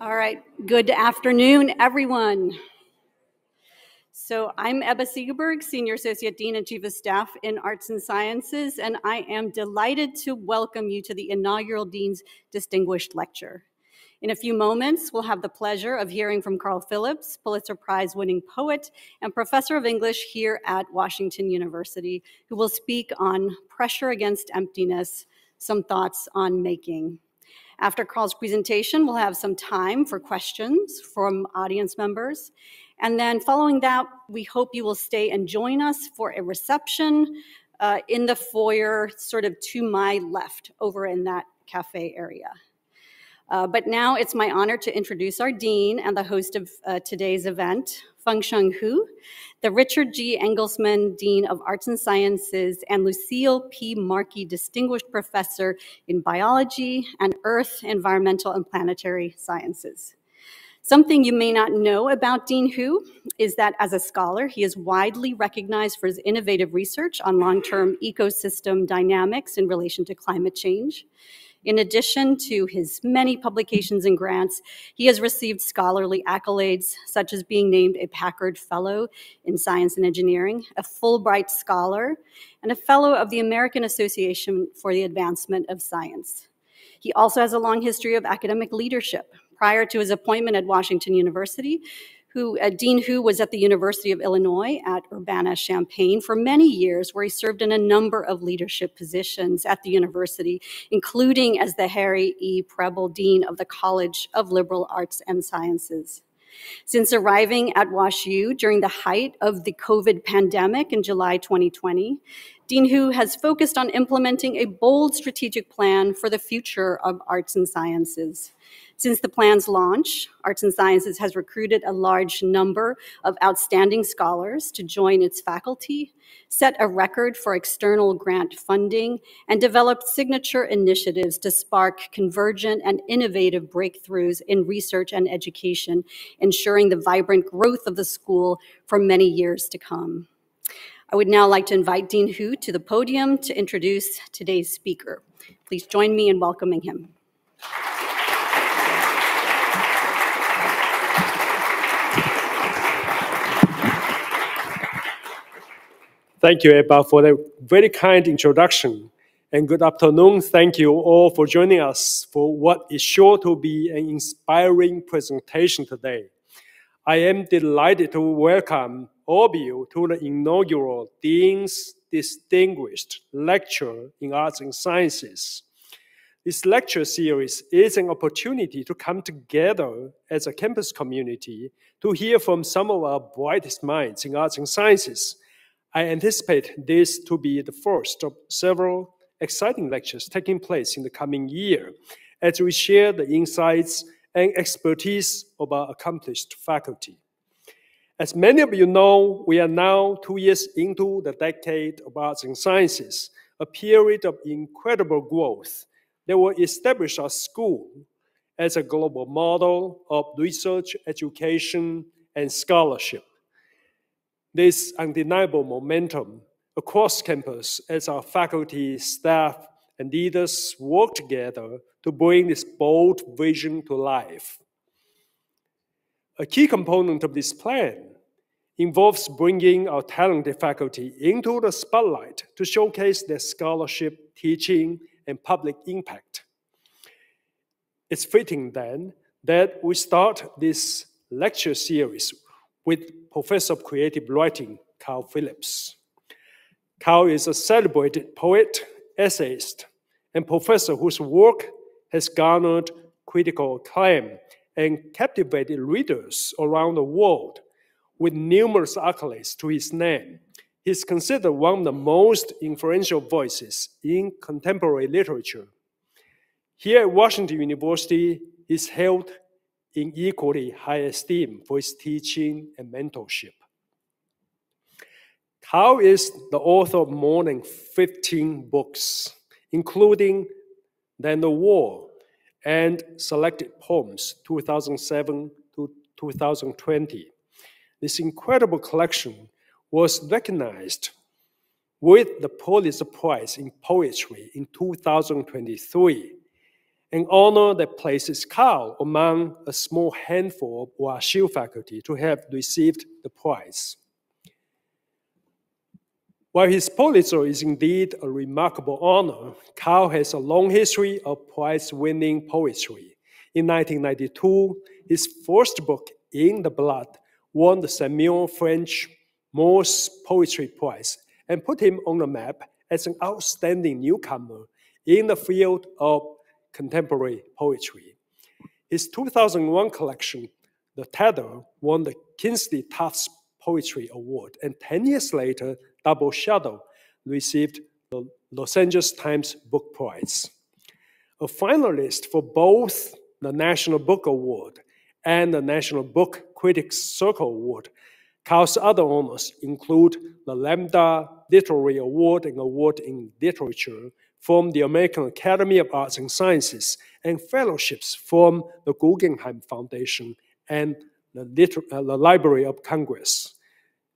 All right, good afternoon, everyone. So I'm Ebba Segerberg, Senior Associate Dean and Chief of Staff in Arts and Sciences, and I am delighted to welcome you to the inaugural Dean's Distinguished Lecture. In a few moments, we'll have the pleasure of hearing from Carl Phillips, Pulitzer Prize winning poet and professor of English here at Washington University, who will speak on pressure against emptiness, some thoughts on making. After Carl's presentation, we'll have some time for questions from audience members. And then following that, we hope you will stay and join us for a reception uh, in the foyer, sort of to my left, over in that cafe area. Uh, but now it's my honor to introduce our dean and the host of uh, today's event, Fengsheng Hu, the Richard G. Engelsman Dean of Arts and Sciences, and Lucille P. Markey Distinguished Professor in Biology and Earth, Environmental, and Planetary Sciences. Something you may not know about Dean Hu is that as a scholar, he is widely recognized for his innovative research on long-term ecosystem dynamics in relation to climate change. In addition to his many publications and grants, he has received scholarly accolades such as being named a Packard Fellow in Science and Engineering, a Fulbright Scholar, and a Fellow of the American Association for the Advancement of Science. He also has a long history of academic leadership. Prior to his appointment at Washington University, who uh, Dean Hu was at the University of Illinois at Urbana-Champaign for many years, where he served in a number of leadership positions at the university, including as the Harry E. Preble Dean of the College of Liberal Arts and Sciences. Since arriving at WashU during the height of the COVID pandemic in July 2020, Dean Hu has focused on implementing a bold strategic plan for the future of arts and sciences. Since the plan's launch, Arts and Sciences has recruited a large number of outstanding scholars to join its faculty, set a record for external grant funding, and developed signature initiatives to spark convergent and innovative breakthroughs in research and education, ensuring the vibrant growth of the school for many years to come. I would now like to invite Dean Hu to the podium to introduce today's speaker. Please join me in welcoming him. Thank you, Ebba, for the very kind introduction. And good afternoon. Thank you all for joining us for what is sure to be an inspiring presentation today. I am delighted to welcome you to the inaugural Dean's Distinguished Lecture in Arts and Sciences. This lecture series is an opportunity to come together as a campus community to hear from some of our brightest minds in arts and sciences I anticipate this to be the first of several exciting lectures taking place in the coming year as we share the insights and expertise of our accomplished faculty. As many of you know, we are now two years into the decade of arts and sciences, a period of incredible growth that will establish our school as a global model of research, education, and scholarship this undeniable momentum across campus as our faculty, staff, and leaders work together to bring this bold vision to life. A key component of this plan involves bringing our talented faculty into the spotlight to showcase their scholarship, teaching, and public impact. It's fitting then that we start this lecture series with Professor of Creative Writing, Carl Phillips. Carl is a celebrated poet, essayist, and professor whose work has garnered critical acclaim and captivated readers around the world with numerous accolades to his name. He's considered one of the most influential voices in contemporary literature. Here at Washington University, he's held in equally high esteem for his teaching and mentorship. Carl is the author of more than 15 books, including Then the War and Selected Poems 2007 to 2020. This incredible collection was recognized with the Pulitzer Prize in Poetry in 2023 an honor that places Carl among a small handful of WashU faculty to have received the prize. While his Pulitzer is indeed a remarkable honor, Carl has a long history of prize winning poetry. In 1992, his first book, In the Blood, won the Samuel French Morse Poetry Prize and put him on the map as an outstanding newcomer in the field of contemporary poetry. His 2001 collection, The Tether, won the Kingsley Tufts Poetry Award, and 10 years later, Double Shadow received the Los Angeles Times Book Prize. A finalist for both the National Book Award and the National Book Critics Circle Award. Carl's other honors include the Lambda Literary Award and Award in Literature from the American Academy of Arts and Sciences and fellowships from the Guggenheim Foundation and the, Liter uh, the Library of Congress.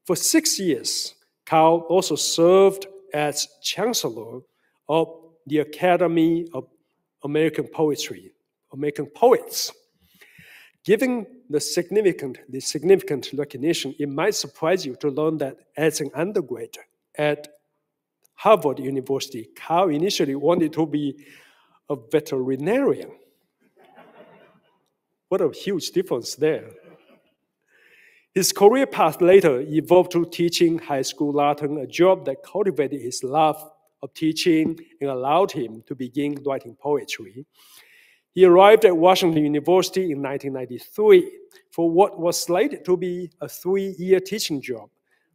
For six years, Carl also served as Chancellor of the Academy of American Poetry, American Poets. Given the significant, the significant recognition, it might surprise you to learn that as an undergrad at Harvard University, Carl initially wanted to be a veterinarian. what a huge difference there. His career path later evolved to teaching high school Latin, a job that cultivated his love of teaching and allowed him to begin writing poetry. He arrived at Washington University in 1993 for what was slated to be a three year teaching job.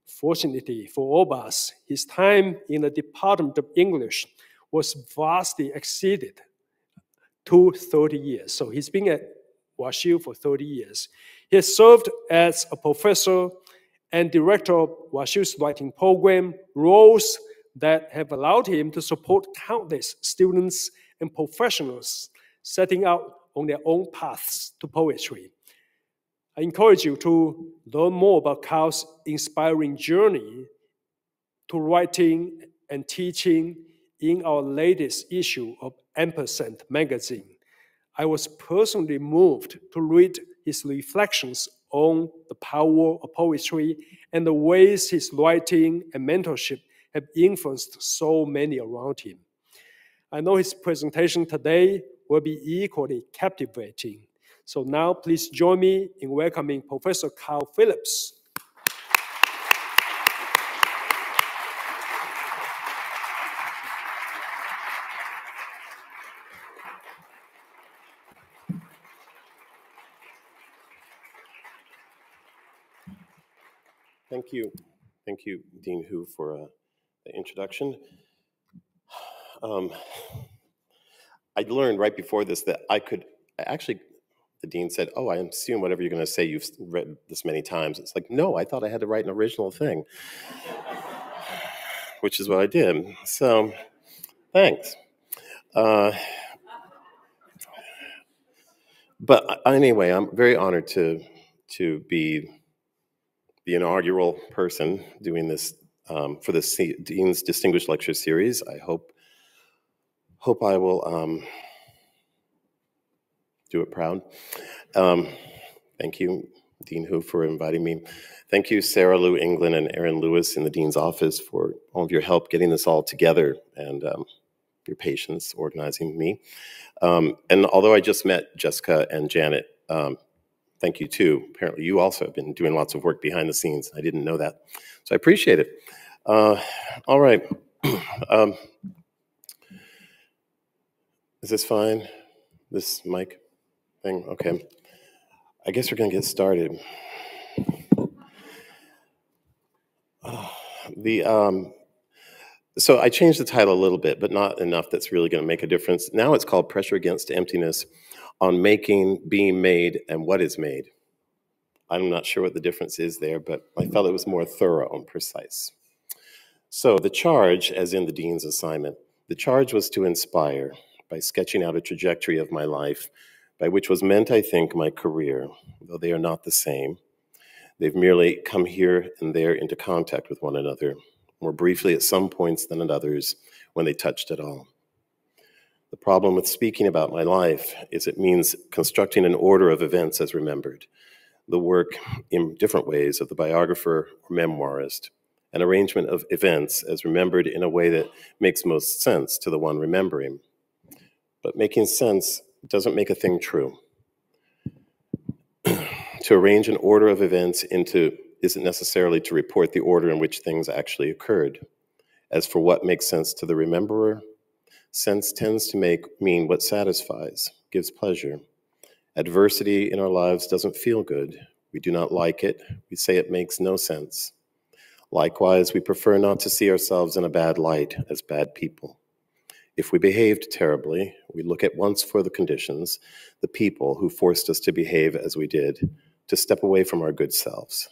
Fortunately for all of us, his time in the Department of English was vastly exceeded to 30 years. So he's been at WashU for 30 years. He has served as a professor and director of WashU's writing program, roles that have allowed him to support countless students and professionals setting out on their own paths to poetry. I encourage you to learn more about Carl's inspiring journey to writing and teaching in our latest issue of Ampersand magazine. I was personally moved to read his reflections on the power of poetry and the ways his writing and mentorship have influenced so many around him. I know his presentation today will be equally captivating. So now please join me in welcoming Professor Carl Phillips. Thank you. Thank you, Dean Hu, for uh, the introduction. Um, I learned right before this that I could actually, the dean said, Oh, I assume whatever you're going to say, you've read this many times. It's like, No, I thought I had to write an original thing, which is what I did. So, thanks. Uh, but anyway, I'm very honored to to be the inaugural person doing this um, for this Dean's Distinguished Lecture Series. I hope hope I will um, do it proud. Um, thank you, Dean Hu, for inviting me. Thank you, Sarah Lou England and Aaron Lewis in the Dean's office for all of your help getting this all together and um, your patience organizing me. Um, and although I just met Jessica and Janet, um, thank you too. Apparently, you also have been doing lots of work behind the scenes. I didn't know that. So I appreciate it. Uh, all right. um, is this fine? This mic thing? Okay. I guess we're going to get started. The um, so I changed the title a little bit, but not enough that's really going to make a difference. Now it's called Pressure Against Emptiness on Making, Being Made, and What is Made. I'm not sure what the difference is there, but I felt it was more thorough and precise. So the charge, as in the dean's assignment, the charge was to inspire, by sketching out a trajectory of my life, by which was meant, I think, my career, though they are not the same. They've merely come here and there into contact with one another, more briefly at some points than at others when they touched at all. The problem with speaking about my life is it means constructing an order of events as remembered, the work in different ways of the biographer or memoirist, an arrangement of events as remembered in a way that makes most sense to the one remembering. But making sense doesn't make a thing true. to arrange an order of events into isn't necessarily to report the order in which things actually occurred. As for what makes sense to the rememberer, sense tends to make mean what satisfies, gives pleasure. Adversity in our lives doesn't feel good. We do not like it. We say it makes no sense. Likewise, we prefer not to see ourselves in a bad light as bad people. If we behaved terribly, we look at once for the conditions, the people who forced us to behave as we did, to step away from our good selves.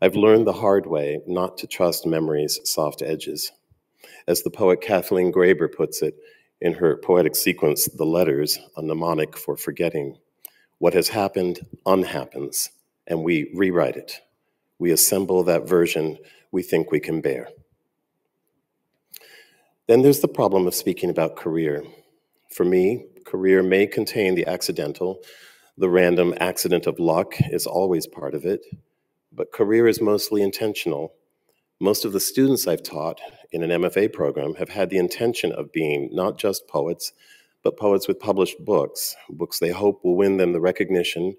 I've learned the hard way not to trust memory's soft edges. As the poet Kathleen Graber puts it in her poetic sequence, The Letters, a mnemonic for forgetting, what has happened unhappens, and we rewrite it we assemble that version we think we can bear. Then there's the problem of speaking about career. For me, career may contain the accidental, the random accident of luck is always part of it, but career is mostly intentional. Most of the students I've taught in an MFA program have had the intention of being not just poets, but poets with published books, books they hope will win them the recognition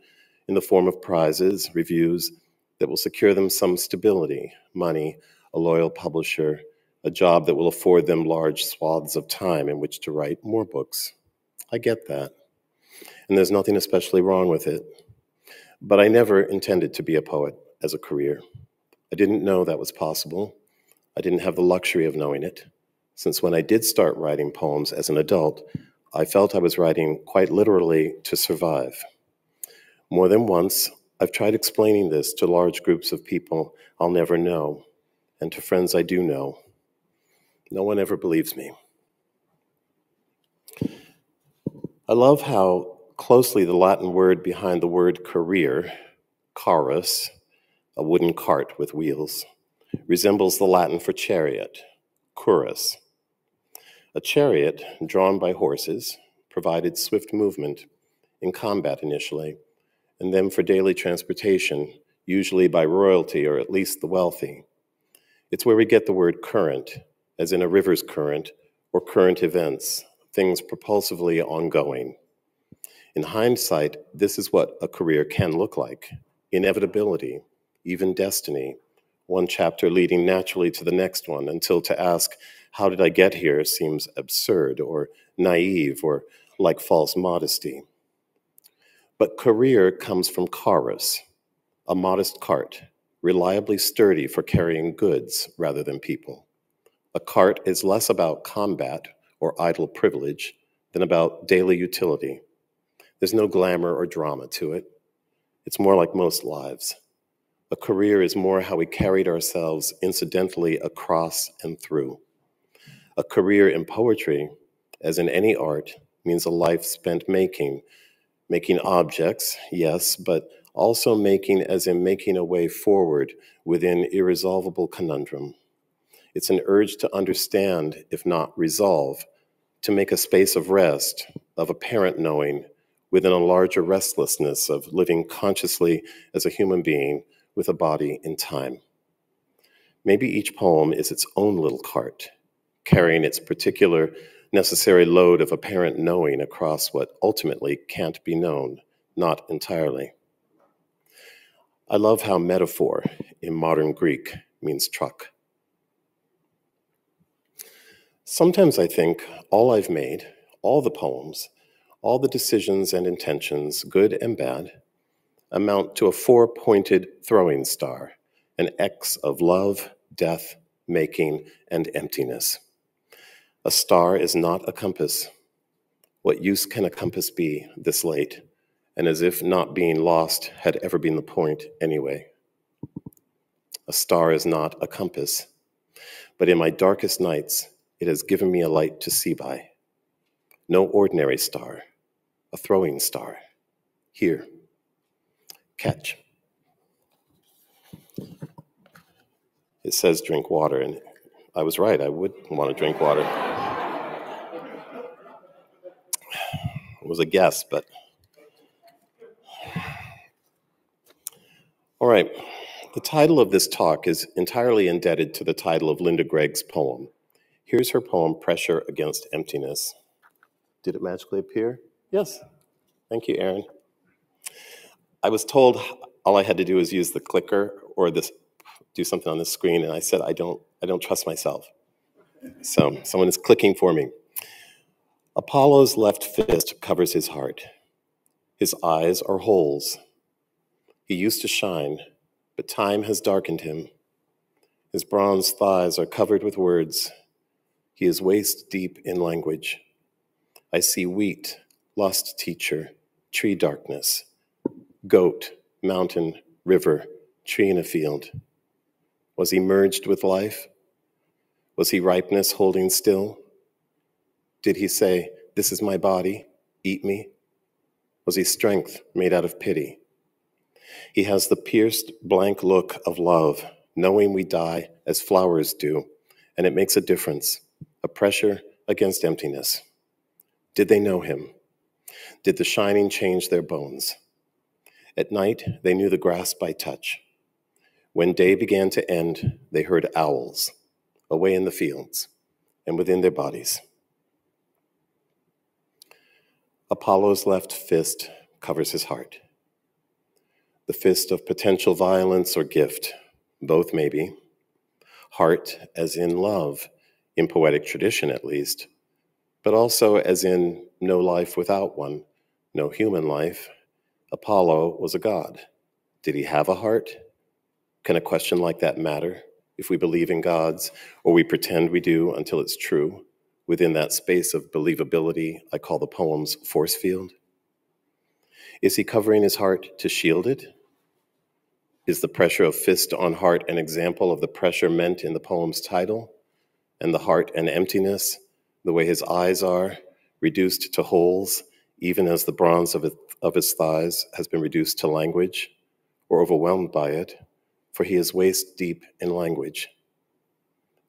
in the form of prizes, reviews, that will secure them some stability, money, a loyal publisher, a job that will afford them large swaths of time in which to write more books. I get that. And there's nothing especially wrong with it. But I never intended to be a poet as a career. I didn't know that was possible. I didn't have the luxury of knowing it, since when I did start writing poems as an adult, I felt I was writing quite literally to survive. More than once, I've tried explaining this to large groups of people I'll never know and to friends I do know. No one ever believes me. I love how closely the Latin word behind the word career, carrus, a wooden cart with wheels, resembles the Latin for chariot, currus. A chariot drawn by horses provided swift movement in combat initially and then for daily transportation, usually by royalty or at least the wealthy. It's where we get the word current, as in a river's current, or current events, things propulsively ongoing. In hindsight, this is what a career can look like inevitability, even destiny, one chapter leading naturally to the next one until to ask, How did I get here? seems absurd or naive or like false modesty. But career comes from carrus, a modest cart, reliably sturdy for carrying goods rather than people. A cart is less about combat or idle privilege than about daily utility. There's no glamour or drama to it. It's more like most lives. A career is more how we carried ourselves incidentally across and through. A career in poetry, as in any art, means a life spent making making objects, yes, but also making as in making a way forward within irresolvable conundrum. It's an urge to understand, if not resolve, to make a space of rest, of apparent knowing, within a larger restlessness of living consciously as a human being with a body in time. Maybe each poem is its own little cart, carrying its particular necessary load of apparent knowing across what ultimately can't be known, not entirely. I love how metaphor in modern Greek means truck. Sometimes I think all I've made, all the poems, all the decisions and intentions, good and bad, amount to a four pointed throwing star, an X of love, death, making, and emptiness. A star is not a compass. What use can a compass be this late, and as if not being lost had ever been the point anyway? A star is not a compass, but in my darkest nights, it has given me a light to see by. No ordinary star, a throwing star. Here, catch. It says drink water, and I was right, I would want to drink water. It was a guess, but. All right. The title of this talk is entirely indebted to the title of Linda Gregg's poem. Here's her poem, Pressure Against Emptiness. Did it magically appear? Yes. Thank you, Aaron. I was told all I had to do was use the clicker or this, do something on the screen, and I said, I don't, I don't trust myself. So someone is clicking for me. Apollo's left fist covers his heart. His eyes are holes. He used to shine, but time has darkened him. His bronze thighs are covered with words. He is waist deep in language. I see wheat, lost teacher, tree darkness, goat, mountain, river, tree in a field. Was he merged with life? Was he ripeness holding still? Did he say, This is my body, eat me? Was he strength made out of pity? He has the pierced, blank look of love, knowing we die as flowers do, and it makes a difference, a pressure against emptiness. Did they know him? Did the shining change their bones? At night, they knew the grass by touch. When day began to end, they heard owls away in the fields and within their bodies. Apollo's left fist covers his heart. The fist of potential violence or gift, both maybe. Heart, as in love, in poetic tradition at least, but also as in no life without one, no human life. Apollo was a god. Did he have a heart? Can a question like that matter if we believe in gods, or we pretend we do until it's true? Within that space of believability, I call the poem's force field. Is he covering his heart to shield it? Is the pressure of fist on heart an example of the pressure meant in the poem's title? And the heart and emptiness, the way his eyes are, reduced to holes, even as the bronze of, it, of his thighs has been reduced to language, or overwhelmed by it, for he is waist deep in language.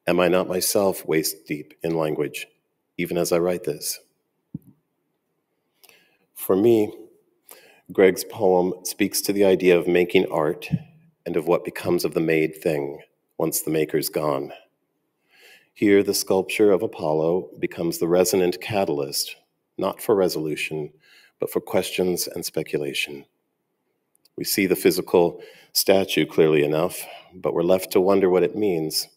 Am I not myself waist deep in language, even as I write this? For me, Gregg's poem speaks to the idea of making art and of what becomes of the made thing once the maker's gone. Here, the sculpture of Apollo becomes the resonant catalyst, not for resolution, but for questions and speculation. We see the physical statue clearly enough, but we're left to wonder what it means,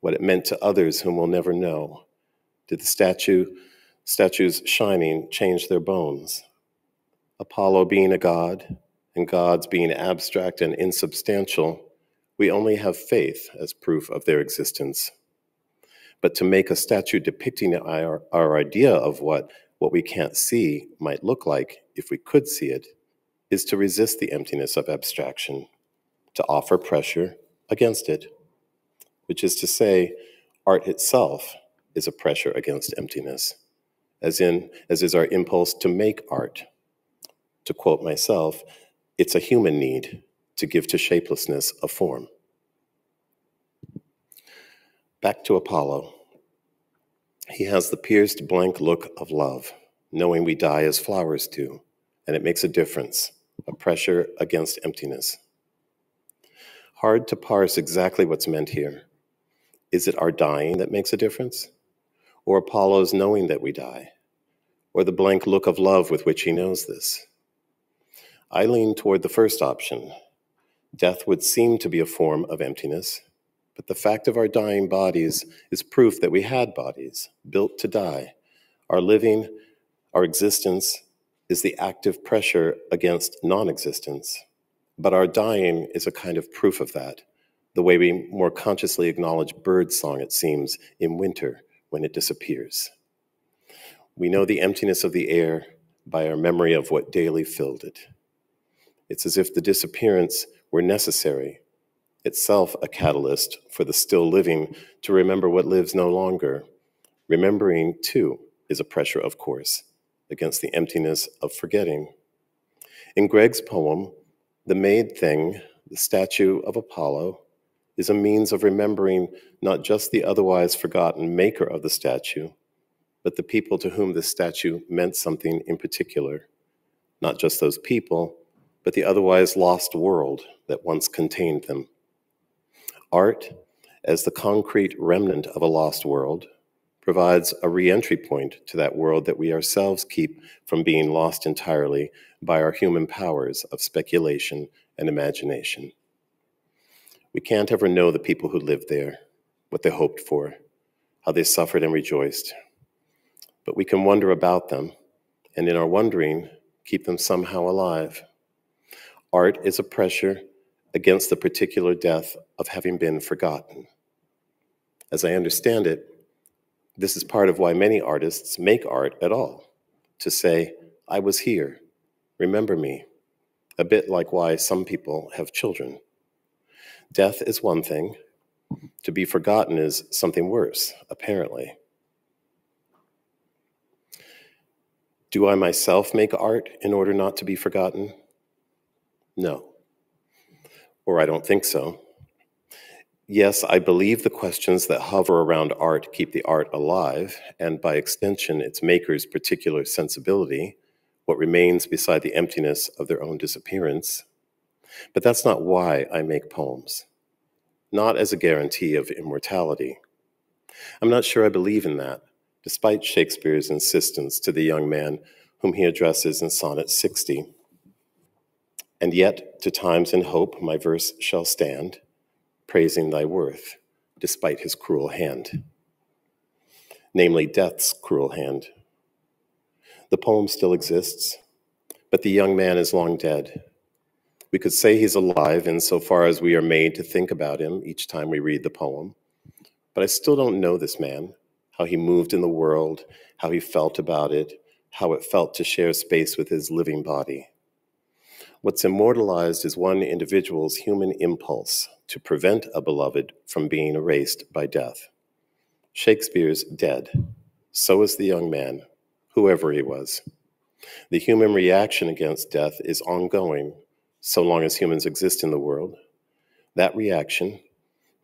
what it meant to others whom we'll never know. Did the statue, statue's shining change their bones? Apollo being a god, and gods being abstract and insubstantial, we only have faith as proof of their existence. But to make a statue depicting our, our idea of what, what we can't see might look like if we could see it is to resist the emptiness of abstraction, to offer pressure against it, which is to say, art itself is a pressure against emptiness, as in, as is our impulse to make art. To quote myself, it's a human need to give to shapelessness a form. Back to Apollo. He has the pierced blank look of love, knowing we die as flowers do, and it makes a difference, a pressure against emptiness. Hard to parse exactly what's meant here. Is it our dying that makes a difference? Or Apollo's knowing that we die? Or the blank look of love with which he knows this? I lean toward the first option. Death would seem to be a form of emptiness, but the fact of our dying bodies is proof that we had bodies built to die. Our living, our existence, is the active pressure against non existence. But our dying is a kind of proof of that, the way we more consciously acknowledge bird song, it seems, in winter when it disappears. We know the emptiness of the air by our memory of what daily filled it. It's as if the disappearance were necessary, itself a catalyst for the still living to remember what lives no longer. Remembering, too, is a pressure, of course, against the emptiness of forgetting. In Gregg's poem, The Made Thing, the statue of Apollo, is a means of remembering not just the otherwise forgotten maker of the statue, but the people to whom this statue meant something in particular. Not just those people, but the otherwise lost world that once contained them. Art, as the concrete remnant of a lost world, provides a re-entry point to that world that we ourselves keep from being lost entirely by our human powers of speculation and imagination. We can't ever know the people who lived there, what they hoped for, how they suffered and rejoiced. But we can wonder about them, and in our wondering, keep them somehow alive. Art is a pressure against the particular death of having been forgotten. As I understand it, this is part of why many artists make art at all to say, I was here, remember me, a bit like why some people have children. Death is one thing, to be forgotten is something worse, apparently. Do I myself make art in order not to be forgotten? No. Or I don't think so. Yes, I believe the questions that hover around art keep the art alive, and by extension, its maker's particular sensibility, what remains beside the emptiness of their own disappearance. But that's not why I make poems, not as a guarantee of immortality. I'm not sure I believe in that, despite Shakespeare's insistence to the young man whom he addresses in Sonnet 60. And yet, to times in hope, my verse shall stand praising thy worth, despite his cruel hand, namely death's cruel hand. The poem still exists, but the young man is long dead. We could say he's alive insofar as we are made to think about him each time we read the poem, but I still don't know this man, how he moved in the world, how he felt about it, how it felt to share space with his living body. What's immortalized is one individual's human impulse to prevent a beloved from being erased by death. Shakespeare's dead. So is the young man, whoever he was. The human reaction against death is ongoing so long as humans exist in the world. That reaction,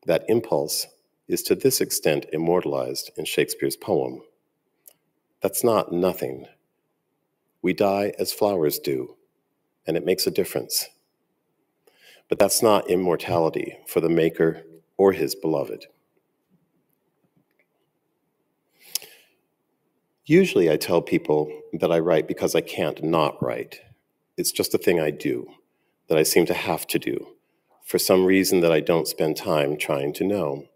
that impulse, is to this extent immortalized in Shakespeare's poem. That's not nothing. We die as flowers do and it makes a difference. But that's not immortality for the Maker or his beloved. Usually, I tell people that I write because I can't not write. It's just a thing I do, that I seem to have to do, for some reason that I don't spend time trying to know.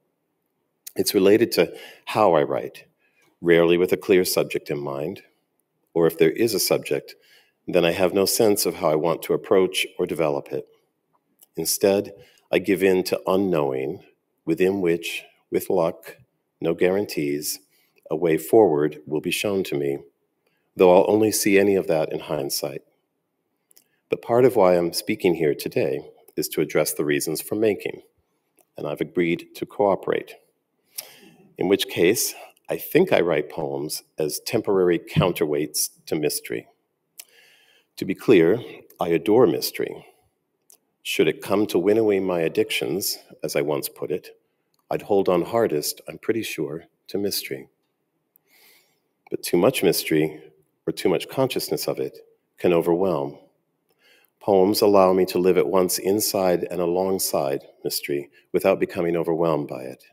It's related to how I write, rarely with a clear subject in mind, or if there is a subject, then I have no sense of how I want to approach or develop it. Instead, I give in to unknowing, within which, with luck, no guarantees, a way forward will be shown to me, though I'll only see any of that in hindsight. But part of why I'm speaking here today is to address the reasons for making, and I've agreed to cooperate. In which case, I think I write poems as temporary counterweights to mystery. To be clear, I adore mystery. Should it come to winnowing my addictions, as I once put it, I'd hold on hardest, I'm pretty sure, to mystery. But too much mystery, or too much consciousness of it, can overwhelm. Poems allow me to live at once inside and alongside mystery without becoming overwhelmed by it.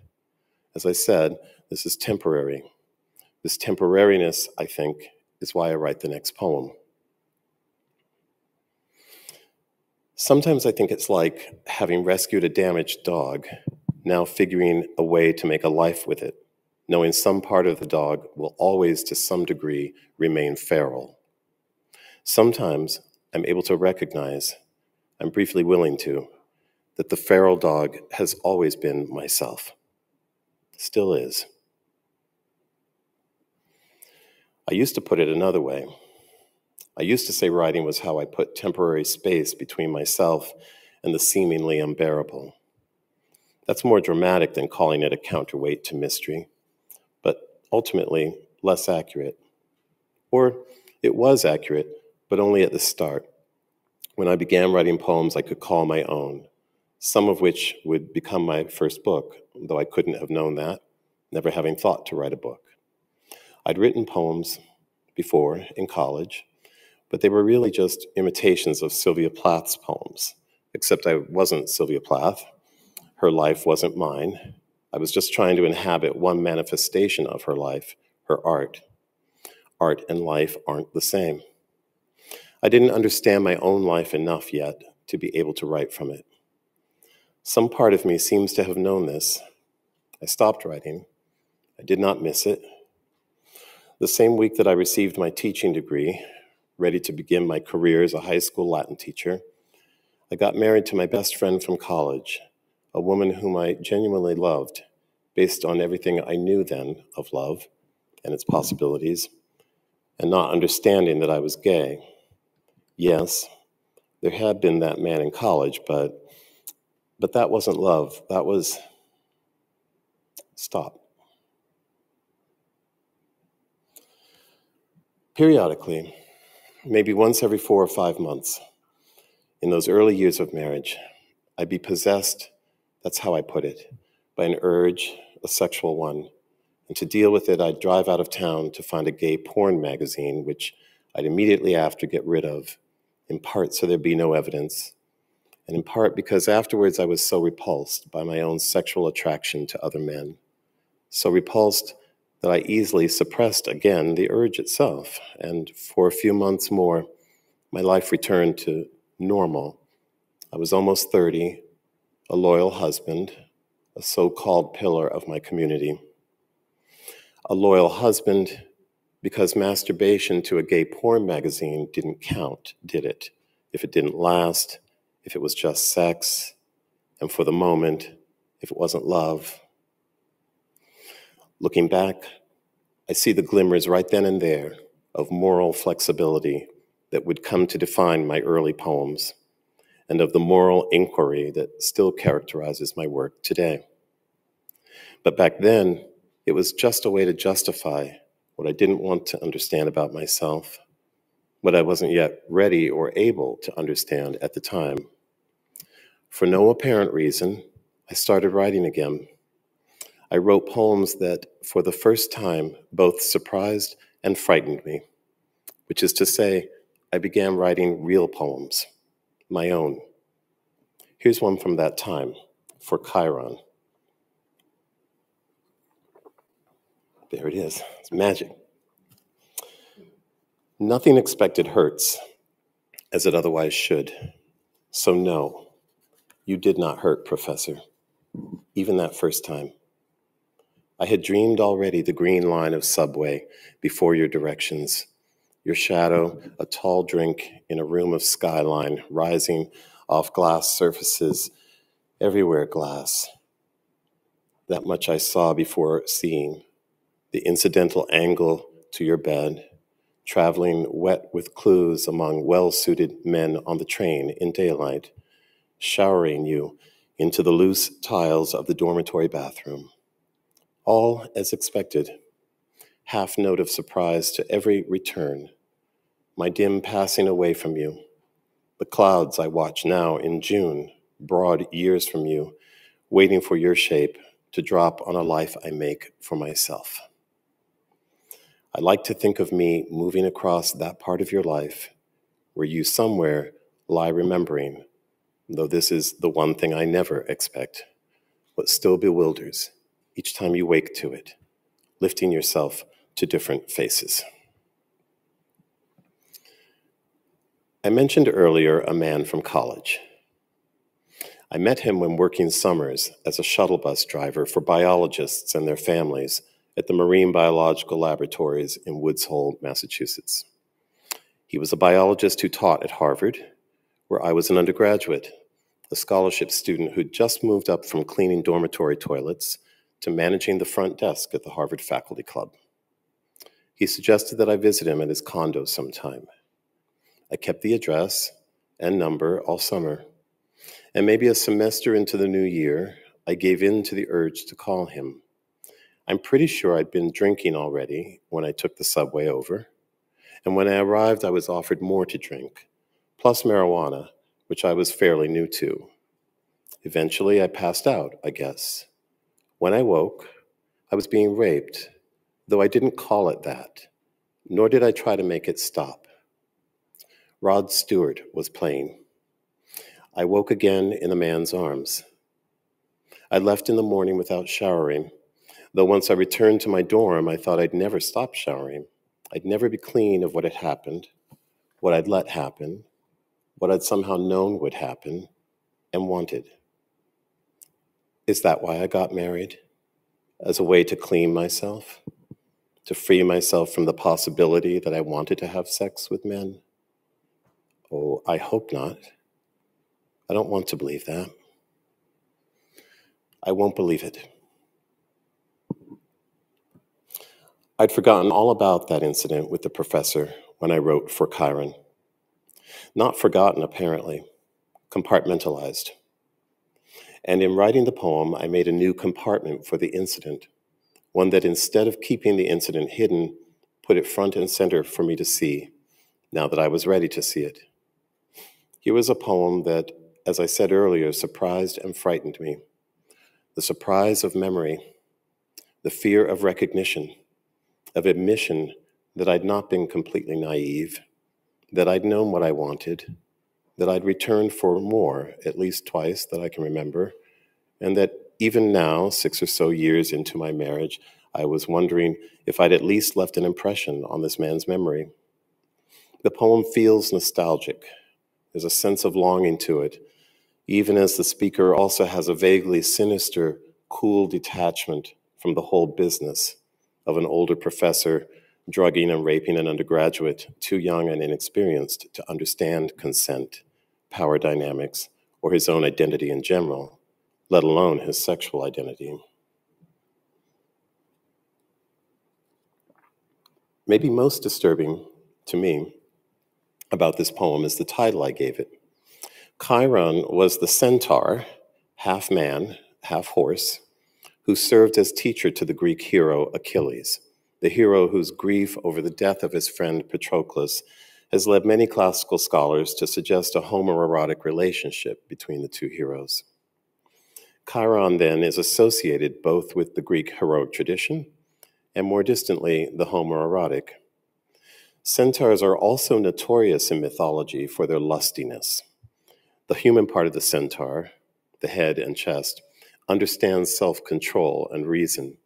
As I said, this is temporary. This temporariness, I think, is why I write the next poem. Sometimes I think it's like having rescued a damaged dog, now figuring a way to make a life with it, knowing some part of the dog will always, to some degree, remain feral. Sometimes I'm able to recognize, I'm briefly willing to, that the feral dog has always been myself, still is. I used to put it another way. I used to say writing was how I put temporary space between myself and the seemingly unbearable. That's more dramatic than calling it a counterweight to mystery, but ultimately less accurate. Or it was accurate, but only at the start, when I began writing poems I could call my own, some of which would become my first book, though I couldn't have known that, never having thought to write a book. I'd written poems before in college, but they were really just imitations of Sylvia Plath's poems, except I wasn't Sylvia Plath. Her life wasn't mine. I was just trying to inhabit one manifestation of her life, her art. Art and life aren't the same. I didn't understand my own life enough yet to be able to write from it. Some part of me seems to have known this. I stopped writing. I did not miss it. The same week that I received my teaching degree, ready to begin my career as a high school Latin teacher, I got married to my best friend from college, a woman whom I genuinely loved, based on everything I knew then of love and its possibilities, and not understanding that I was gay. Yes, there had been that man in college, but but that wasn't love. That was stop. Periodically, maybe once every four or five months, in those early years of marriage, I'd be possessed, that's how I put it, by an urge, a sexual one. And to deal with it, I'd drive out of town to find a gay porn magazine, which I'd immediately after get rid of in part so there'd be no evidence, and in part because afterwards I was so repulsed by my own sexual attraction to other men, so repulsed that I easily suppressed again the urge itself, and for a few months more, my life returned to normal. I was almost 30, a loyal husband, a so called pillar of my community. A loyal husband because masturbation to a gay porn magazine didn't count, did it? If it didn't last, if it was just sex, and for the moment, if it wasn't love. Looking back, I see the glimmers right then and there of moral flexibility that would come to define my early poems, and of the moral inquiry that still characterizes my work today. But back then, it was just a way to justify what I didn't want to understand about myself, what I wasn't yet ready or able to understand at the time. For no apparent reason, I started writing again. I wrote poems that, for the first time, both surprised and frightened me, which is to say, I began writing real poems, my own. Here's one from that time for Chiron. There it is. It's magic. Nothing expected hurts, as it otherwise should. So, no, you did not hurt, Professor, even that first time. I had dreamed already the green line of subway before your directions, your shadow, a tall drink in a room of skyline rising off glass surfaces, everywhere glass. That much I saw before seeing the incidental angle to your bed, traveling wet with clues among well suited men on the train in daylight, showering you into the loose tiles of the dormitory bathroom. All as expected, half note of surprise to every return, my dim passing away from you, the clouds I watch now in June, broad years from you, waiting for your shape to drop on a life I make for myself. I like to think of me moving across that part of your life where you somewhere lie remembering, though this is the one thing I never expect, what still bewilders each time you wake to it, lifting yourself to different faces. I mentioned earlier a man from college. I met him when working summers as a shuttle bus driver for biologists and their families at the Marine Biological Laboratories in Woods Hole, Massachusetts. He was a biologist who taught at Harvard, where I was an undergraduate, a scholarship student who'd just moved up from cleaning dormitory toilets to managing the front desk at the Harvard Faculty Club. He suggested that I visit him at his condo sometime. I kept the address and number all summer, and maybe a semester into the new year, I gave in to the urge to call him. I'm pretty sure I'd been drinking already when I took the subway over. And when I arrived, I was offered more to drink, plus marijuana, which I was fairly new to. Eventually, I passed out, I guess. When I woke, I was being raped though I didn't call it that, nor did I try to make it stop. Rod Stewart was playing. I woke again in the man's arms. I left in the morning without showering, though once I returned to my dorm, I thought I'd never stop showering. I'd never be clean of what had happened, what I'd let happen, what I'd somehow known would happen and wanted. Is that why I got married? As a way to clean myself? To free myself from the possibility that I wanted to have sex with men? Oh, I hope not. I don't want to believe that. I won't believe it. I'd forgotten all about that incident with the professor when I wrote for Chiron. Not forgotten, apparently, compartmentalized. And in writing the poem, I made a new compartment for the incident, one that instead of keeping the incident hidden, put it front and center for me to see, now that I was ready to see it. Here was a poem that, as I said earlier, surprised and frightened me. The surprise of memory, the fear of recognition, of admission that I'd not been completely naive, that I'd known what I wanted, that I'd returned for more, at least twice that I can remember, and that even now, six or so years into my marriage, I was wondering if I'd at least left an impression on this man's memory. The poem feels nostalgic. There's a sense of longing to it, even as the speaker also has a vaguely sinister, cool detachment from the whole business of an older professor drugging and raping an undergraduate too young and inexperienced to understand consent, power dynamics, or his own identity in general, let alone his sexual identity. Maybe most disturbing to me about this poem is the title I gave it. Chiron was the centaur, half man, half horse, who served as teacher to the Greek hero Achilles the hero whose grief over the death of his friend Patroclus has led many classical scholars to suggest a homoerotic relationship between the two heroes. Chiron then is associated both with the Greek heroic tradition and more distantly, the homoerotic. Centaurs are also notorious in mythology for their lustiness. The human part of the centaur, the head and chest, understands self control and reason,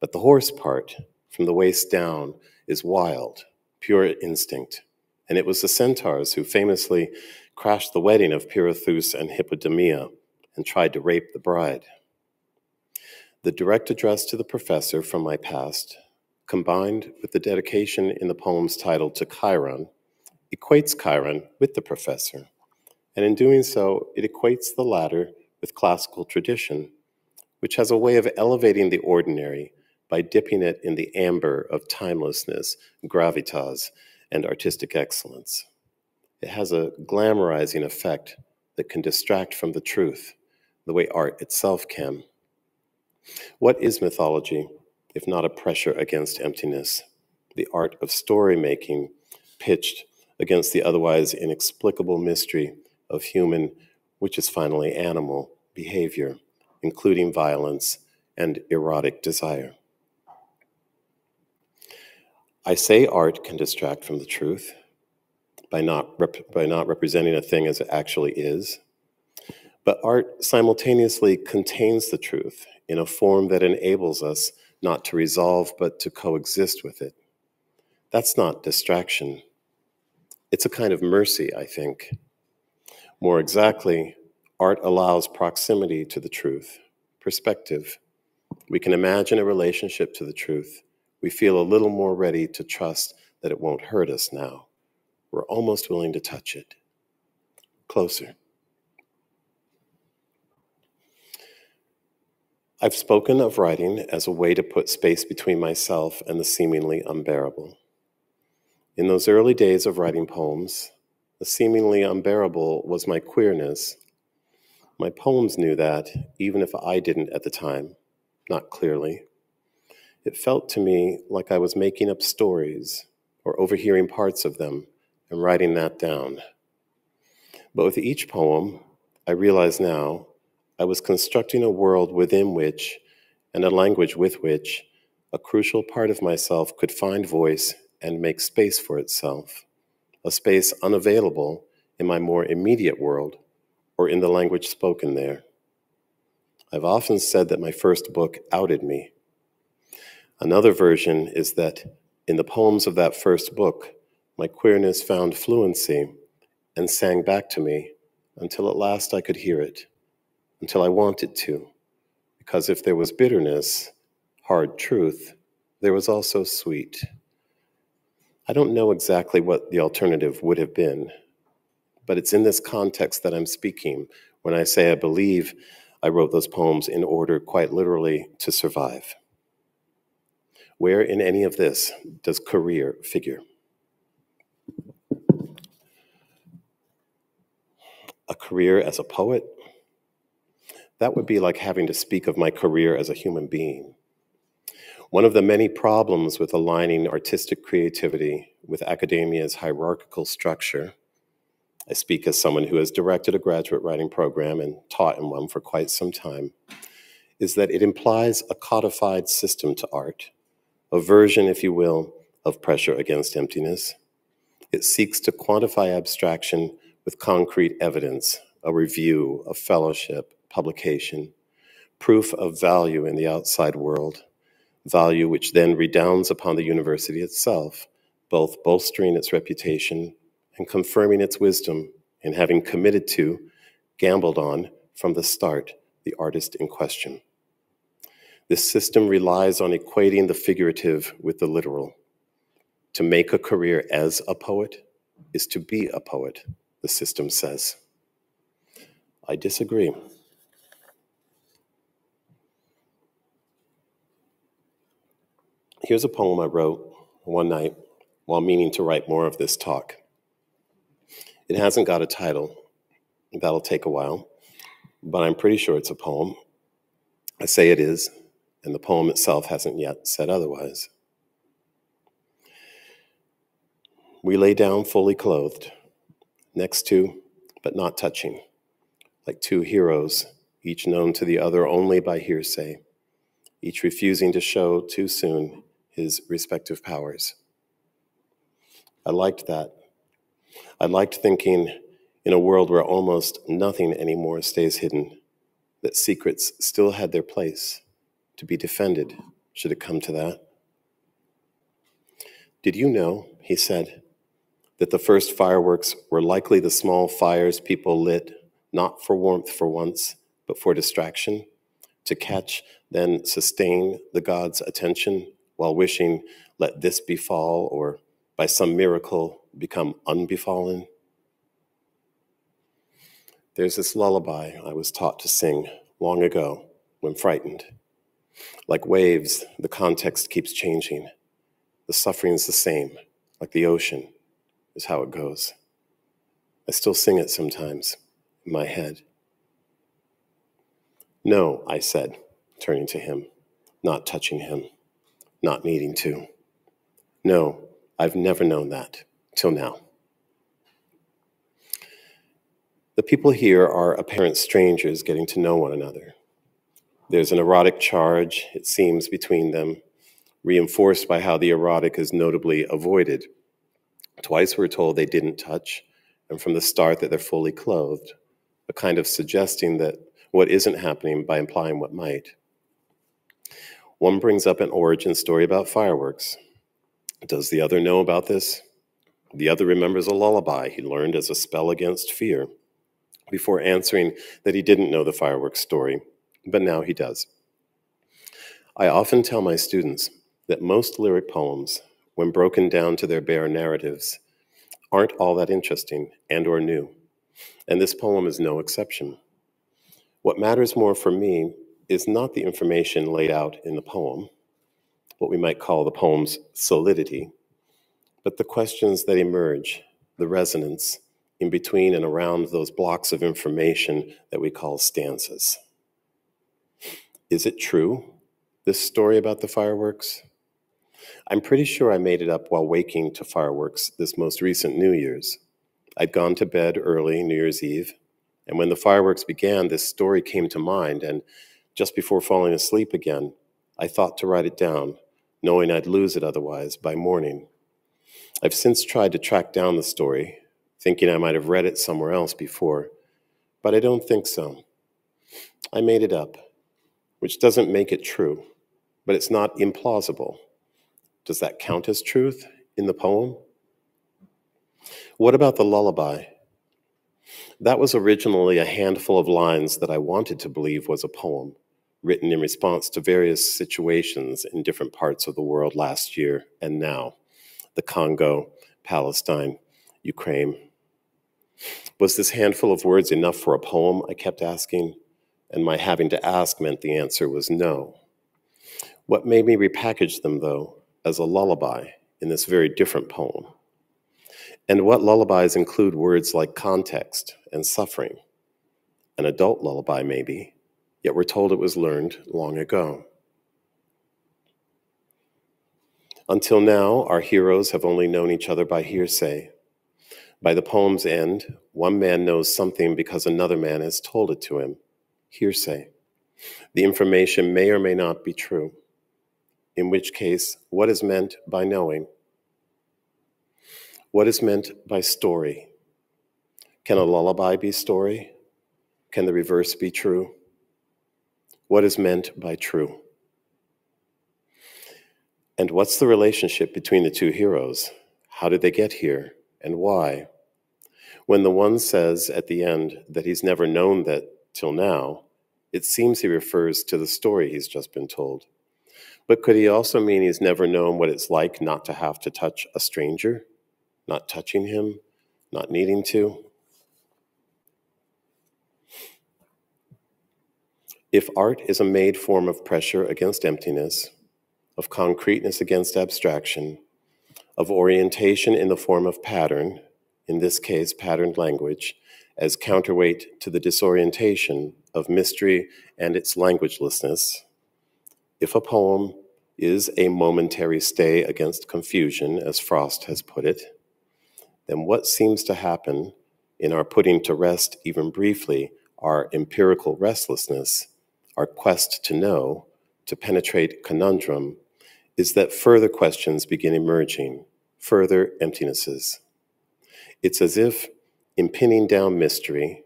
but the horse part, from the waist down is wild, pure instinct. And it was the centaurs who famously crashed the wedding of Pirithous and Hippodamia and tried to rape the bride. The direct address to the professor from my past, combined with the dedication in the poem's title to Chiron, equates Chiron with the professor. And in doing so, it equates the latter with classical tradition, which has a way of elevating the ordinary by dipping it in the amber of timelessness, gravitas, and artistic excellence. It has a glamorizing effect that can distract from the truth, the way art itself can. What is mythology, if not a pressure against emptiness, the art of story making pitched against the otherwise inexplicable mystery of human, which is finally animal, behavior, including violence and erotic desire? I say art can distract from the truth by not, by not representing a thing as it actually is. But art simultaneously contains the truth in a form that enables us not to resolve but to coexist with it. That's not distraction. It's a kind of mercy, I think. More exactly, art allows proximity to the truth, perspective. We can imagine a relationship to the truth we feel a little more ready to trust that it won't hurt us now. We're almost willing to touch it. Closer. I've spoken of writing as a way to put space between myself and the seemingly unbearable. In those early days of writing poems, the seemingly unbearable was my queerness. My poems knew that, even if I didn't at the time, not clearly. It felt to me like I was making up stories or overhearing parts of them and writing that down. But with each poem, I realize now I was constructing a world within which and a language with which a crucial part of myself could find voice and make space for itself, a space unavailable in my more immediate world or in the language spoken there. I've often said that my first book outed me. Another version is that in the poems of that first book, my queerness found fluency and sang back to me until at last I could hear it, until I wanted to. Because if there was bitterness, hard truth, there was also sweet. I don't know exactly what the alternative would have been, but it's in this context that I'm speaking when I say I believe I wrote those poems in order, quite literally, to survive. Where in any of this does career figure? A career as a poet? That would be like having to speak of my career as a human being. One of the many problems with aligning artistic creativity with academia's hierarchical structure, I speak as someone who has directed a graduate writing program and taught in one for quite some time, is that it implies a codified system to art, a version, if you will, of pressure against emptiness. It seeks to quantify abstraction with concrete evidence, a review, a fellowship, publication, proof of value in the outside world value which then redounds upon the university itself, both bolstering its reputation and confirming its wisdom in having committed to, gambled on from the start, the artist in question. This system relies on equating the figurative with the literal. To make a career as a poet is to be a poet, the system says. I disagree. Here's a poem I wrote one night while meaning to write more of this talk. It hasn't got a title. That'll take a while, but I'm pretty sure it's a poem. I say it is, and the poem itself hasn't yet said otherwise. We lay down fully clothed, next to, but not touching, like two heroes, each known to the other only by hearsay, each refusing to show too soon his respective powers. I liked that. I liked thinking in a world where almost nothing anymore stays hidden, that secrets still had their place to be defended should it come to that. Did you know, he said, that the first fireworks were likely the small fires people lit, not for warmth for once, but for distraction, to catch, then sustain the god's attention while wishing, let this befall, or by some miracle become unbefallen? There's this lullaby I was taught to sing long ago when frightened. Like waves, the context keeps changing. The suffering is the same, like the ocean, is how it goes. I still sing it sometimes in my head. No, I said, turning to him, not touching him not needing to. No, I've never known that till now. The people here are apparent strangers getting to know one another. There's an erotic charge, it seems, between them, reinforced by how the erotic is notably avoided. Twice we're told they didn't touch, and from the start that they're fully clothed, a kind of suggesting that what isn't happening by implying what might. One brings up an origin story about fireworks. Does the other know about this? The other remembers a lullaby he learned as a spell against fear before answering that he didn't know the fireworks story, but now he does. I often tell my students that most lyric poems, when broken down to their bare narratives, aren't all that interesting and or new, and this poem is no exception. What matters more for me is not the information laid out in the poem, what we might call the poem's solidity, but the questions that emerge, the resonance in between and around those blocks of information that we call stanzas. Is it true, this story about the fireworks? I'm pretty sure I made it up while waking to fireworks this most recent New Year's. I'd gone to bed early New Year's Eve, and when the fireworks began, this story came to mind, and just before falling asleep again, I thought to write it down, knowing I'd lose it otherwise by morning. I've since tried to track down the story, thinking I might have read it somewhere else before, but I don't think so. I made it up, which doesn't make it true, but it's not implausible. Does that count as truth in the poem? What about the lullaby? That was originally a handful of lines that I wanted to believe was a poem, written in response to various situations in different parts of the world last year and now the Congo, Palestine, Ukraine. Was this handful of words enough for a poem? I kept asking, and my having to ask meant the answer was no. What made me repackage them, though, as a lullaby in this very different poem? And what lullabies include words like context and suffering? An adult lullaby, maybe, yet we're told it was learned long ago. Until now, our heroes have only known each other by hearsay. By the poem's end, one man knows something because another man has told it to him. Hearsay. The information may or may not be true. In which case, what is meant by knowing? What is meant by story? Can a lullaby be story? Can the reverse be true? What is meant by true? And what's the relationship between the two heroes? How did they get here and why? When the one says at the end that he's never known that till now, it seems he refers to the story he's just been told. But could he also mean he's never known what it's like not to have to touch a stranger? not touching him, not needing to. If art is a made form of pressure against emptiness, of concreteness against abstraction, of orientation in the form of pattern, in this case, patterned language, as counterweight to the disorientation of mystery and its languagelessness, if a poem is a momentary stay against confusion, as Frost has put it, then what seems to happen in our putting to rest, even briefly, our empirical restlessness, our quest to know, to penetrate conundrum, is that further questions begin emerging, further emptinesses. It's as if, in pinning down mystery,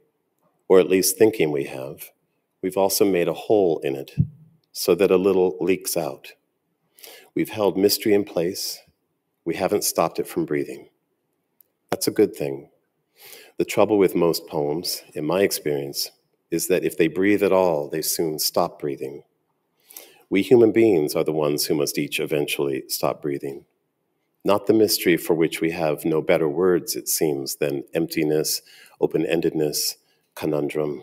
or at least thinking we have, we've also made a hole in it so that a little leaks out. We've held mystery in place, we haven't stopped it from breathing. That's a good thing. The trouble with most poems, in my experience, is that if they breathe at all, they soon stop breathing. We human beings are the ones who must each eventually stop breathing. Not the mystery for which we have no better words, it seems, than emptiness, open endedness, conundrum.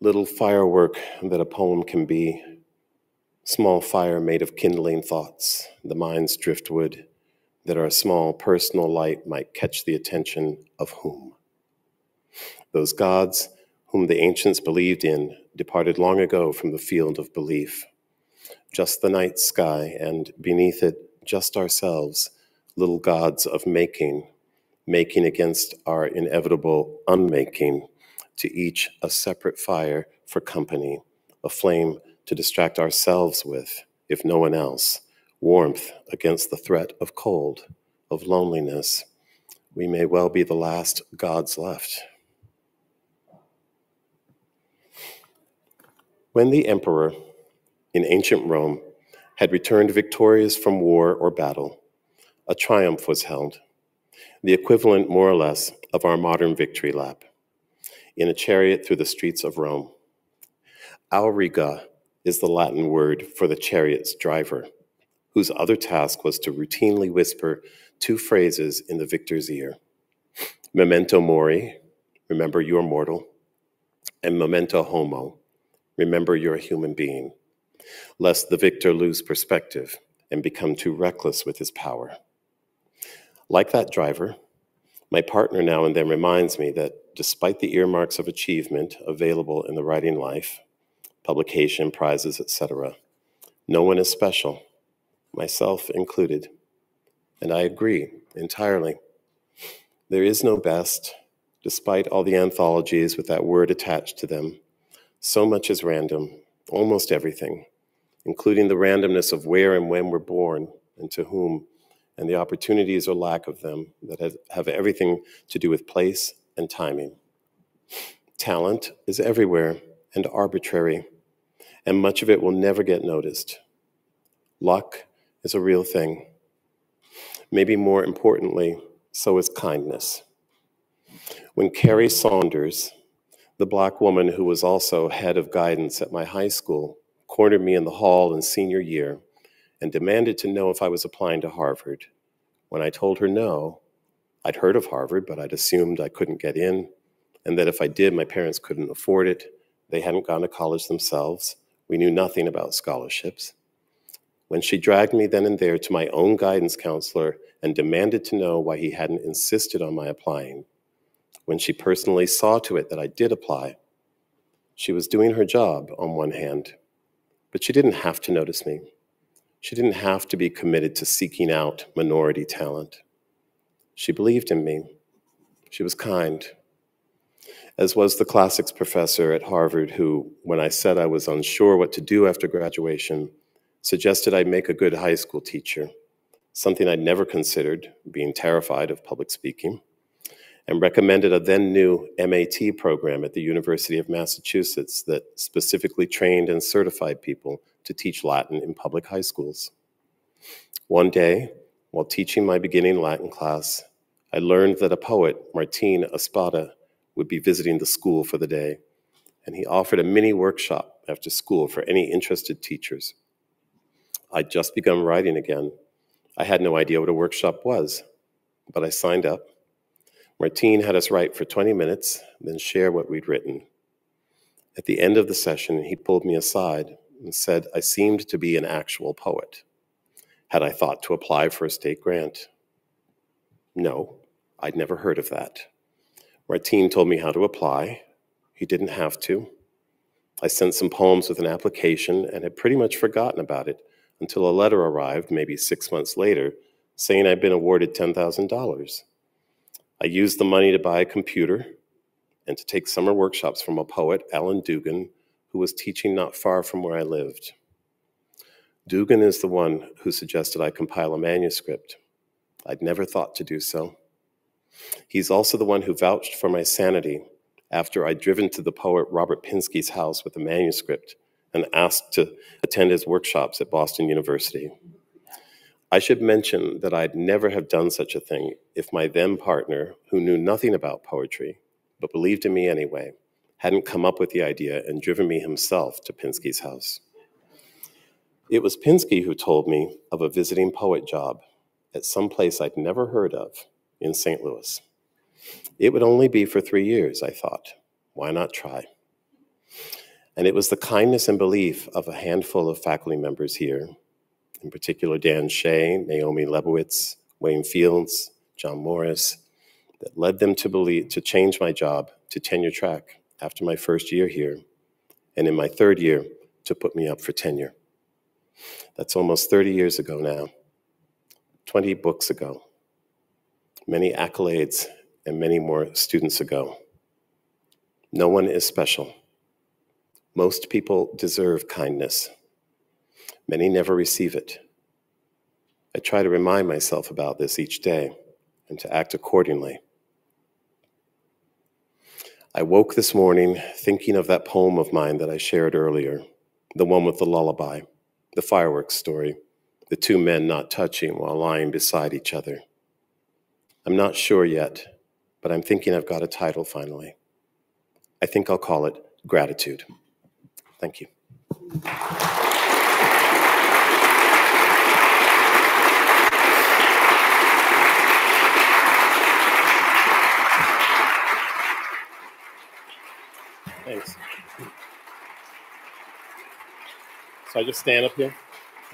Little firework that a poem can be small fire made of kindling thoughts, the mind's driftwood, that our small personal light might catch the attention of whom? Those gods whom the ancients believed in departed long ago from the field of belief. Just the night sky, and beneath it, just ourselves, little gods of making, making against our inevitable unmaking, to each a separate fire for company, a flame to distract ourselves with, if no one else, warmth against the threat of cold, of loneliness. We may well be the last gods left. When the emperor in ancient Rome had returned victorious from war or battle, a triumph was held, the equivalent, more or less, of our modern victory lap, in a chariot through the streets of Rome. Auriga is the Latin word for the chariot's driver, whose other task was to routinely whisper two phrases in the victor's ear Memento mori, remember you're mortal, and memento homo, remember you're a human being, lest the victor lose perspective and become too reckless with his power. Like that driver, my partner now and then reminds me that despite the earmarks of achievement available in the writing life, publication, prizes, etc., no one is special, myself included. And I agree entirely. There is no best, despite all the anthologies with that word attached to them. So much is random, almost everything including the randomness of where and when we're born and to whom, and the opportunities or lack of them that have, have everything to do with place and timing. Talent is everywhere and arbitrary, and much of it will never get noticed. Luck is a real thing. Maybe more importantly, so is kindness. When Carrie Saunders, the black woman who was also head of guidance at my high school, cornered me in the hall in senior year and demanded to know if I was applying to Harvard. When I told her no, I'd heard of Harvard, but I'd assumed I couldn't get in, and that if I did, my parents couldn't afford it. They hadn't gone to college themselves. We knew nothing about scholarships. When she dragged me then and there to my own guidance counselor and demanded to know why he hadn't insisted on my applying, when she personally saw to it that I did apply, she was doing her job on one hand but she didn't have to notice me. She didn't have to be committed to seeking out minority talent. She believed in me. She was kind, as was the classics professor at Harvard who, when I said I was unsure what to do after graduation, suggested I make a good high school teacher, something I'd never considered, being terrified of public speaking and recommended a then new MAT program at the University of Massachusetts that specifically trained and certified people to teach Latin in public high schools. One day, while teaching my beginning Latin class, I learned that a poet, Martin Espada, would be visiting the school for the day, and he offered a mini workshop after school for any interested teachers. I'd just begun writing again. I had no idea what a workshop was, but I signed up Martín had us write for 20 minutes, then share what we'd written. At the end of the session, he pulled me aside and said I seemed to be an actual poet. Had I thought to apply for a state grant? No, I'd never heard of that. Martín told me how to apply. He didn't have to. I sent some poems with an application and had pretty much forgotten about it until a letter arrived, maybe six months later, saying I'd been awarded $10,000. I used the money to buy a computer and to take summer workshops from a poet, Alan Dugan, who was teaching not far from where I lived. Dugan is the one who suggested I compile a manuscript. I'd never thought to do so. He's also the one who vouched for my sanity after I'd driven to the poet Robert Pinsky's house with a manuscript and asked to attend his workshops at Boston University. I should mention that I'd never have done such a thing if my then partner, who knew nothing about poetry, but believed in me anyway, hadn't come up with the idea and driven me himself to Pinsky's house. It was Pinsky who told me of a visiting poet job at some place I'd never heard of in St. Louis. It would only be for three years, I thought. Why not try? And it was the kindness and belief of a handful of faculty members here in particular Dan Shea, Naomi Lebowitz, Wayne Fields, John Morris, that led them to believe to change my job to tenure track after my first year here, and in my third year to put me up for tenure. That's almost 30 years ago now, 20 books ago, many accolades, and many more students ago. No one is special. Most people deserve kindness. Many never receive it. I try to remind myself about this each day and to act accordingly. I woke this morning thinking of that poem of mine that I shared earlier, the one with the lullaby, the fireworks story, the two men not touching while lying beside each other. I'm not sure yet, but I'm thinking I've got a title finally. I think I'll call it Gratitude. Thank you. I just stand up here?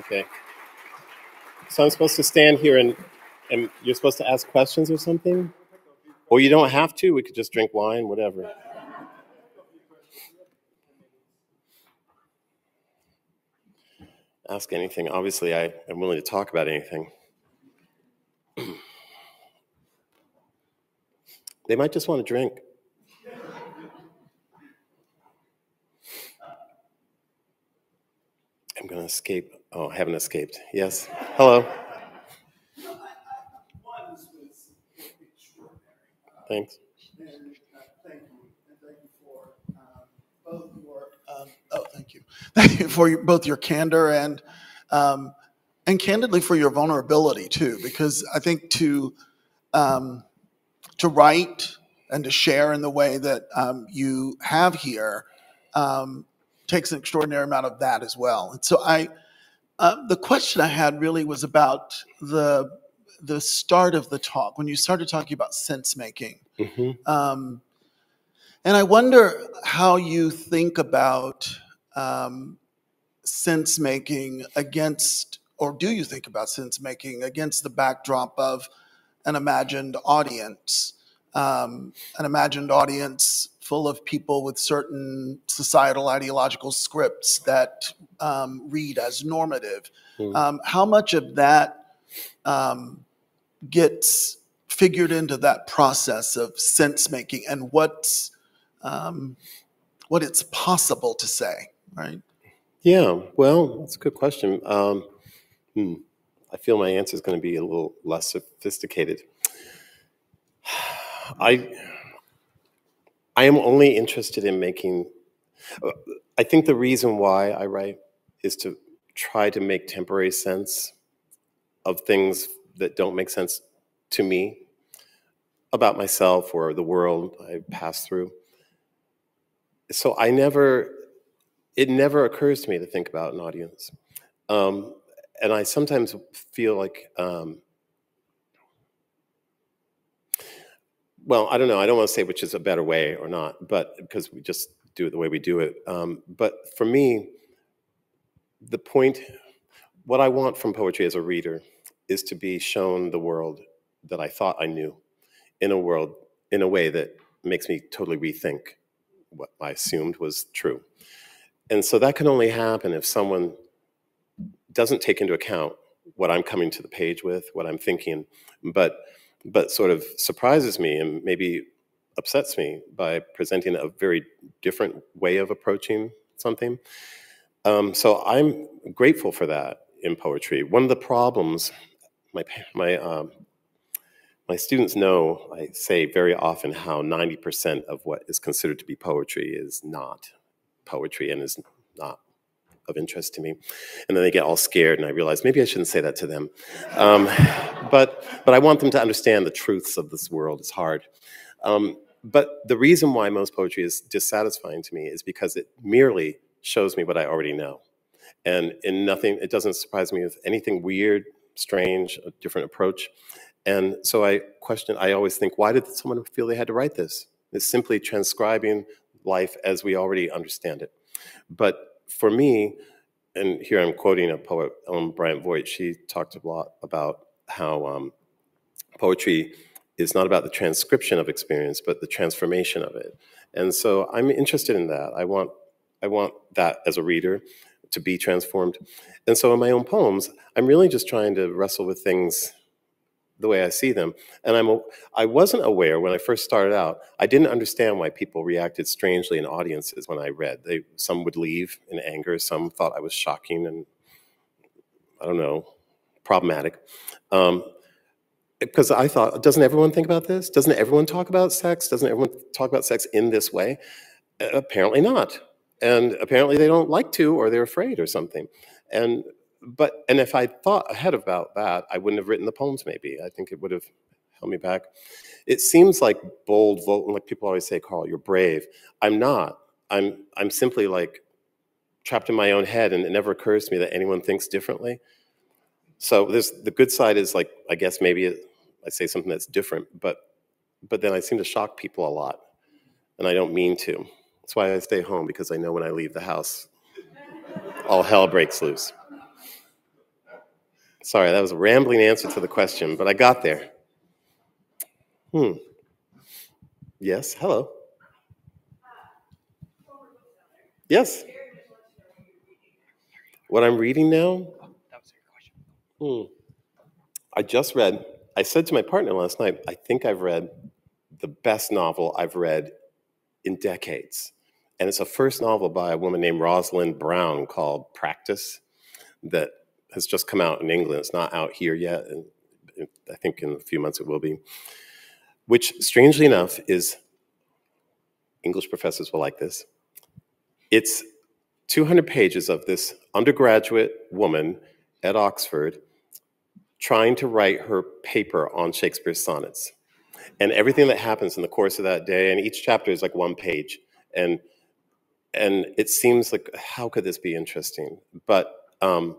Okay. So I'm supposed to stand here and, and you're supposed to ask questions or something? Or you don't have to. We could just drink wine, whatever. ask anything. Obviously, I am willing to talk about anything. they might just want to drink. I'm going to escape. Oh, I haven't escaped. Yes. Hello. Thanks. And thank you, and thank you for both your, oh, thank you. Thank you for your- both your candor and, um, and candidly for your vulnerability too, because I think to, um, to write and to share in the way that um, you have here um, takes an extraordinary amount of that as well. And so I, uh, the question I had really was about the, the start of the talk, when you started talking about sense making. hmm Um, and I wonder how you think about um, sense making against, or do you think about sense making against the backdrop of an imagined audience? Um, an imagined audience full of people with certain societal ideological scripts that um, read as normative. Mm. Um, how much of that um, gets figured into that process of sense making and what's um, what it's possible to say, right? Yeah, well, that's a good question. Um, hmm, I feel my answer is going to be a little less sophisticated. I, I am only interested in making. uh, I think the reason why I write is to try to make temporary sense of things that don't make sense to me about myself or the world I pass through. So I never, it never occurs to me to think about an audience. Um, and I sometimes feel like, um, well, I don't know. I don't want to say which is a better way or not, but because we just do it the way we do it. Um, but for me, the point, what I want from poetry as a reader is to be shown the world that I thought I knew in a world, in a way that makes me totally rethink what I assumed was true. And so that can only happen if someone doesn't take into account what I'm coming to the page with, what I'm thinking, but but sort of surprises me and maybe upsets me by presenting a very different way of approaching something. Um, so I'm grateful for that in poetry. One of the problems, my my um, my students know I say very often how 90% of what is considered to be poetry is not poetry and is not of interest to me. And then they get all scared, and I realize maybe I shouldn't say that to them. Um, but, but I want them to understand the truths of this world. It's hard. Um, but the reason why most poetry is dissatisfying to me is because it merely shows me what I already know. And in nothing, it doesn't surprise me with anything weird, strange, a different approach. And so I question, I always think, why did someone feel they had to write this? It's simply transcribing life as we already understand it. But for me, and here I'm quoting a poet, Ellen Bryant Voigt, she talked a lot about how um, poetry is not about the transcription of experience, but the transformation of it. And so I'm interested in that. I want, I want that as a reader to be transformed. And so in my own poems, I'm really just trying to wrestle with things the way I see them. And I'm, I wasn't aware when I first started out, I didn't understand why people reacted strangely in audiences when I read. They, some would leave in anger, some thought I was shocking and, I don't know, problematic. Um, because I thought, doesn't everyone think about this? Doesn't everyone talk about sex? Doesn't everyone talk about sex in this way? Apparently not. And apparently they don't like to, or they're afraid or something. And but and if I thought ahead about that, I wouldn't have written the poems. Maybe I think it would have held me back. It seems like bold, vote, like people always say, Carl, you're brave. I'm not. I'm I'm simply like trapped in my own head, and it never occurs to me that anyone thinks differently. So there's the good side is like I guess maybe it, I say something that's different, but but then I seem to shock people a lot, and I don't mean to. That's why I stay home because I know when I leave the house, all hell breaks loose. Sorry, that was a rambling answer to the question, but I got there. Hmm. Yes, hello. Yes. What I'm reading now? Hmm. I just read, I said to my partner last night, I think I've read the best novel I've read in decades. And it's a first novel by a woman named Rosalind Brown called Practice. that has just come out in England. It's not out here yet, and I think in a few months it will be. Which, strangely enough, is English professors will like this. It's 200 pages of this undergraduate woman at Oxford trying to write her paper on Shakespeare's sonnets. And everything that happens in the course of that day, and each chapter is like one page. And and it seems like how could this be interesting? But um,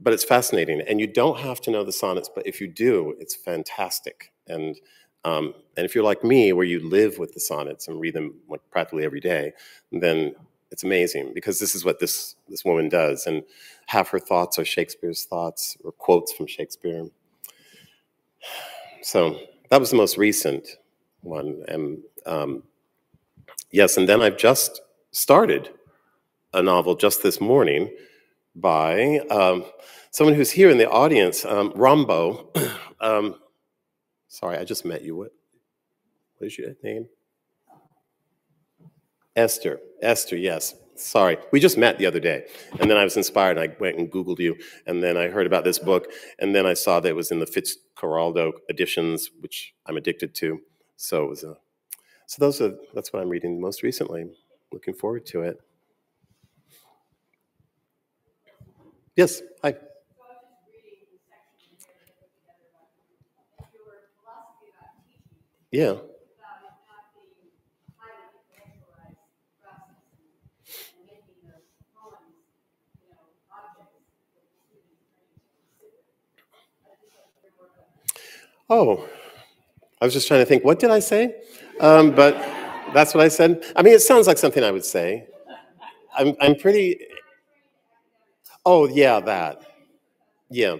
but it's fascinating. And you don't have to know the sonnets, but if you do, it's fantastic. And um, and if you're like me, where you live with the sonnets and read them like practically every day, then it's amazing because this is what this this woman does, and half her thoughts are Shakespeare's thoughts or quotes from Shakespeare. So that was the most recent one, and um, yes, and then I've just started a novel just this morning by um, someone who's here in the audience, um, Rambo. Um, sorry, I just met you. What? What is your name? Esther. Esther, yes. Sorry. We just met the other day. And then I was inspired. and I went and Googled you. And then I heard about this book. And then I saw that it was in the Fitzcarraldo editions, which I'm addicted to. So it was a, so those are that's what I'm reading most recently. Looking forward to it. Yes. Hi. Yeah. Oh, I was just trying to think, what did I say? Um, but that's what I said. I mean, it sounds like something I would say. I'm, I'm pretty. Oh, yeah, that. Yeah.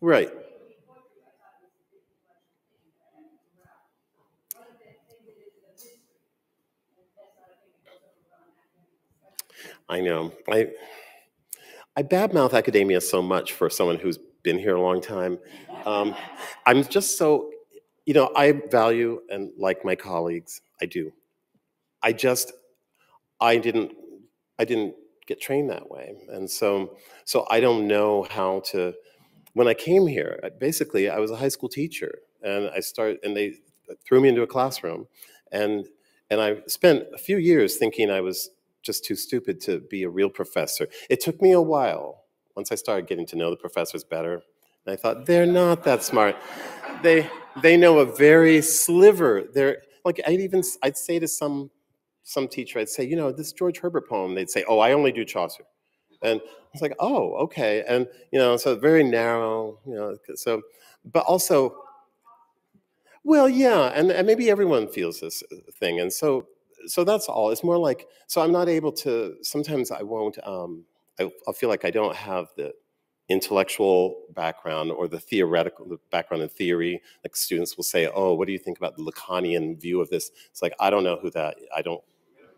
Right. I know. I I badmouth academia so much for someone who's been here a long time. Um, I'm just so, you know, I value and like my colleagues. I do. I just, I didn't, I didn't get trained that way, and so, so I don't know how to. When I came here, basically, I was a high school teacher, and I started, and they threw me into a classroom, and and I spent a few years thinking I was just too stupid to be a real professor. It took me a while once I started getting to know the professors better. And I thought, they're not that smart. They, they know a very sliver. They're like, I'd even, I'd say to some, some teacher, I'd say, you know, this George Herbert poem, they'd say, oh, I only do Chaucer. And I was like, oh, okay. And, you know, so very narrow, you know, so, but also, well, yeah, and, and maybe everyone feels this uh, thing. And so so that's all. It's more like so I'm not able to. Sometimes I won't. Um, I, I'll feel like I don't have the intellectual background or the theoretical background in theory. Like students will say, "Oh, what do you think about the Lacanian view of this?" It's like I don't know who that. I don't.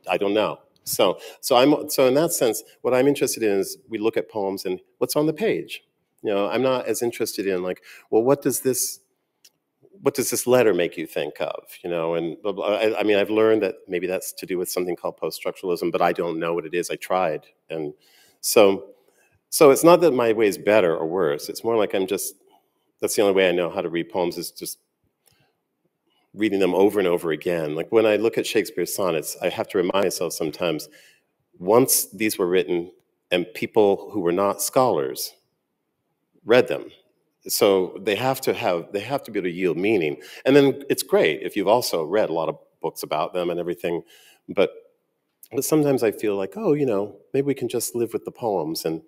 I don't know. So, so I'm so in that sense, what I'm interested in is we look at poems and what's on the page. You know, I'm not as interested in like, well, what does this what does this letter make you think of? You know, and I, I, mean, I've learned that maybe that's to do with something called post-structuralism, but I don't know what it is. I tried, and so, so it's not that my way is better or worse. It's more like I'm just. That's the only way I know how to read poems is just reading them over and over again. Like when I look at Shakespeare's sonnets, I have to remind myself sometimes. Once these were written, and people who were not scholars read them so they have to have they have to be able to yield meaning and then it's great if you've also read a lot of books about them and everything but but sometimes i feel like oh you know maybe we can just live with the poems and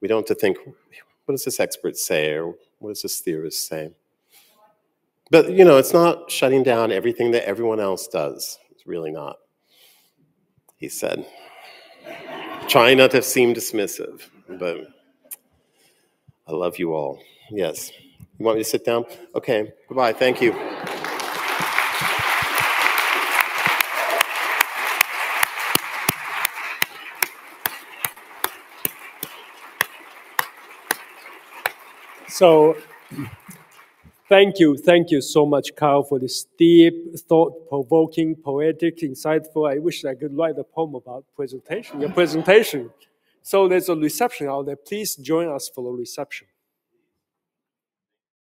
we don't have to think what does this expert say or what does this theorist say but you know it's not shutting down everything that everyone else does it's really not he said trying not to seem dismissive but i love you all Yes. You want me to sit down? Okay. Goodbye. Thank you. So Thank you, thank you so much, Carl, for this deep, thought-provoking, poetic, insightful. I wish I could write a poem about presentation, your presentation. So there's a reception out there. Please join us for the reception.